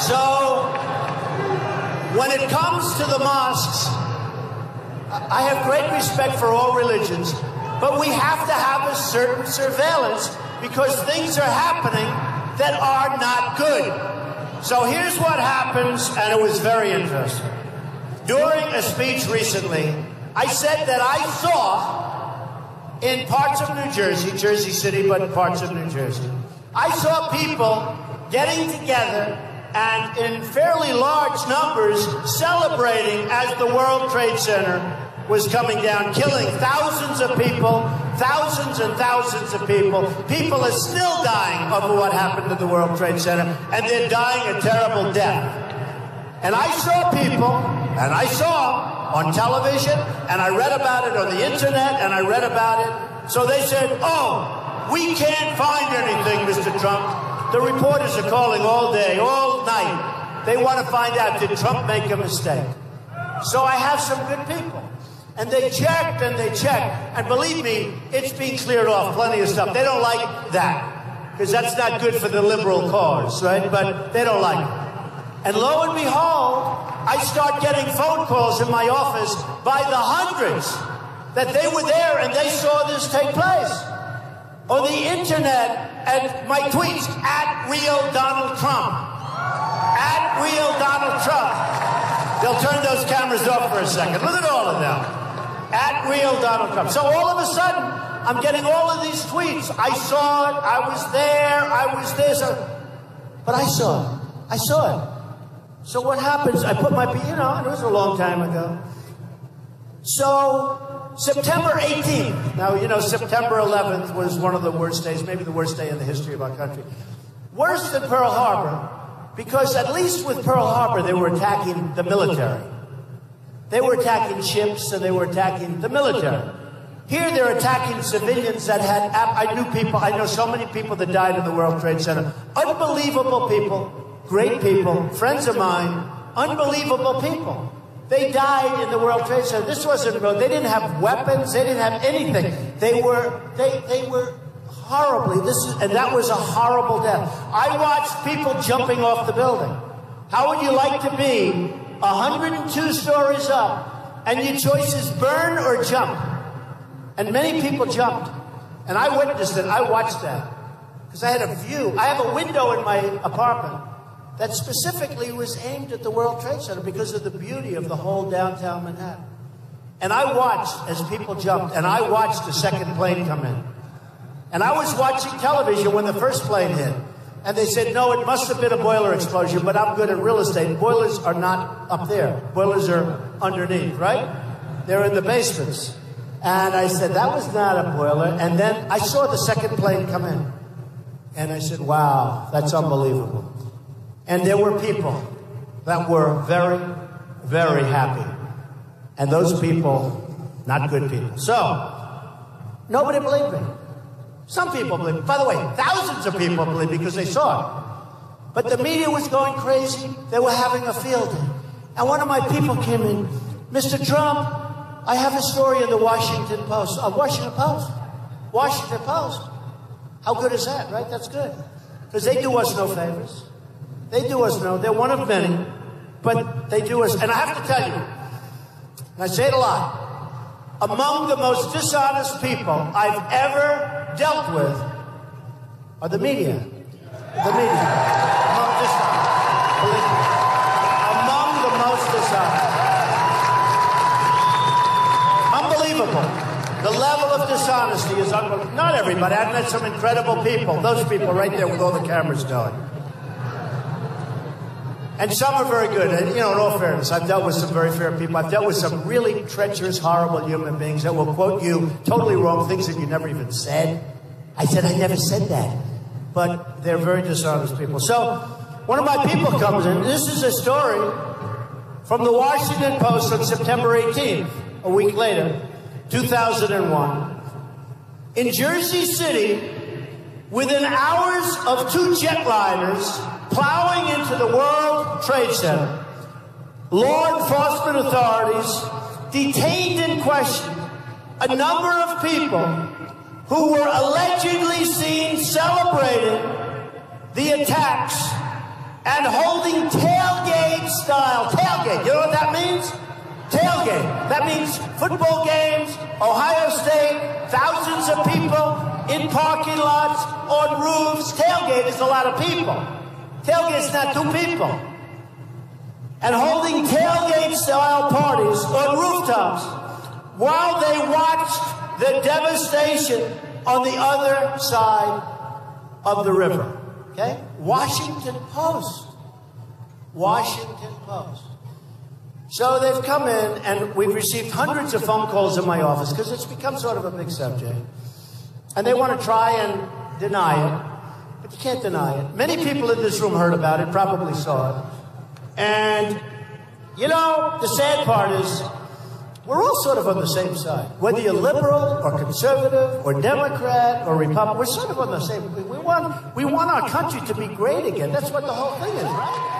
So, when it comes to the mosques, I have great respect for all religions, but we have to have a certain surveillance because things are happening that are not good. So here's what happens, and it was very interesting. During a speech recently, I said that I saw in parts of New Jersey, Jersey City, but in parts of New Jersey, I saw people getting together and in fairly large numbers celebrating as the World Trade Center was coming down, killing thousands of people, thousands and thousands of people. People are still dying over what happened to the World Trade Center, and they're dying a terrible death. And I saw people, and I saw on television, and I read about it on the internet, and I read about it. So they said, oh, we can't find anything, Mr. Trump. The reporters are calling all day, all night. They want to find out, did Trump make a mistake? So I have some good people. And they checked and they checked. And believe me, it's being cleared off. Plenty of stuff. They don't like that. Because that's not good for the liberal cause, right? But they don't like it. And lo and behold, I start getting phone calls in my office by the hundreds that they were there and they saw this take place. On the internet and my tweets at real Donald Trump. At real Donald Trump. They'll turn those cameras off for a second. Look at all of them at real Donald Trump. So all of a sudden, I'm getting all of these tweets. I saw it. I was there. I was this. But I saw it. I saw it. So what happens? I put my, you know, it was a long time ago. So September 18th. Now, you know, September 11th was one of the worst days, maybe the worst day in the history of our country. Worse than Pearl Harbor, because at least with Pearl Harbor, they were attacking the military. They were attacking ships and they were attacking the military. Here they're attacking civilians that had, I knew people, I know so many people that died in the World Trade Center. Unbelievable people, great people, friends of mine, unbelievable people. They died in the World Trade Center. This wasn't real. They didn't have weapons. They didn't have anything. They were, they, they were horribly, this is, and that was a horrible death. I watched people jumping off the building. How would you like to be 102 stories up, and your choice is burn or jump. And many people jumped. And I witnessed it. I watched that. Because I had a view. I have a window in my apartment that specifically was aimed at the World Trade Center because of the beauty of the whole downtown Manhattan. And I watched as people jumped, and I watched the second plane come in. And I was watching television when the first plane hit. And they said, no, it must have been a boiler explosion, but I'm good at real estate. Boilers are not up there. Boilers are underneath, right? They're in the basements. And I said, that was not a boiler. And then I saw the second plane come in. And I said, wow, that's unbelievable. And there were people that were very, very happy. And those people, not good people. So, nobody believed me. Some people believe. By the way, thousands of people believed because they saw it. But the media was going crazy. They were having a field day. And one of my people came in, Mr. Trump, I have a story in the Washington Post. Uh, Washington Post. Washington Post. How good is that, right? That's good. Because they do us no favors. They do us no. They're one of many, but they do us. And I have to tell you, and I say it a lot, among the most dishonest people I've ever dealt with are the media. The media. Among dishonest. Believe me. Among the most dishonest. Unbelievable. The level of dishonesty is unbelievable. Not everybody. I've met some incredible people. Those people right there with all the cameras going. And some are very good. And, you know, in all fairness, I've dealt with some very fair people. I've dealt with some really treacherous, horrible human beings that will quote you totally wrong things that you never even said. I said, I never said that. But they're very dishonest people. So, one of my people comes in. This is a story from the Washington Post on September 18th, a week later, 2001. In Jersey City, within hours of two jetliners plowing into the World Trade Center, law enforcement authorities detained and questioned a number of people who were allegedly seen celebrating the attacks and holding tailgate style tailgate. You know what that means? Tailgate. That means football games, Ohio State, thousands of people in parking lots, on roofs. Tailgate is a lot of people. Tailgate not two people. And holding tailgate style parties on rooftops while they watched the devastation on the other side of the river. Okay? Washington Post. Washington Post. So they've come in, and we've received hundreds of phone calls in my office because it's become sort of a big subject. And they want to try and deny it, but you can't deny it. Many people in this room heard about it, probably saw it. And, you know, the sad part is we're all sort of on the same side. Whether you're liberal or conservative or Democrat or Republican, we're sort of on the same. We want, we want our country to be great again. That's what the whole thing is, right?